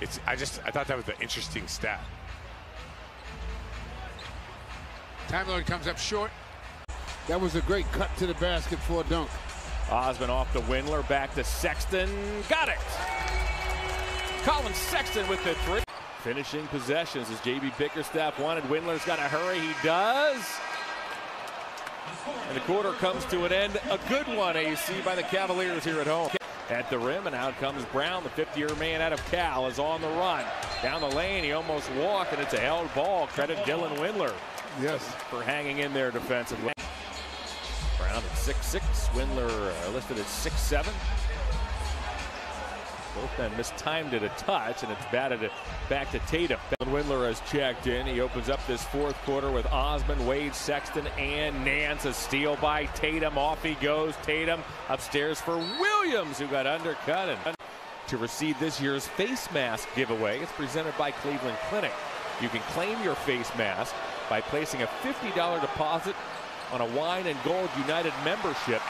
it's I just I thought that was an interesting stat. Time Lord comes up short. That was a great cut to the basket for a dunk. Osman off to Windler, back to Sexton. Got it! Collin Sexton with the three. Finishing possessions as JB Bickerstaff wanted. Windler's got to hurry. He does. And the quarter comes to an end. A good one, AC, by the Cavaliers here at home. At the rim, and out comes Brown. The 50-year man out of Cal is on the run. Down the lane, he almost walked, and it's a held ball. Credit Dylan Windler. Yes. For hanging in there defensively. Brown at 6'6", Windler uh, listed at 6'7". Both men mistimed it a touch, and it's batted it back to Tatum. Windler has checked in. He opens up this fourth quarter with Osman, Wade, Sexton, and Nance. A steal by Tatum. Off he goes. Tatum upstairs for Williams, who got undercut. And to receive this year's face mask giveaway, it's presented by Cleveland Clinic. You can claim your face mask by placing a $50 deposit on a Wine and Gold United membership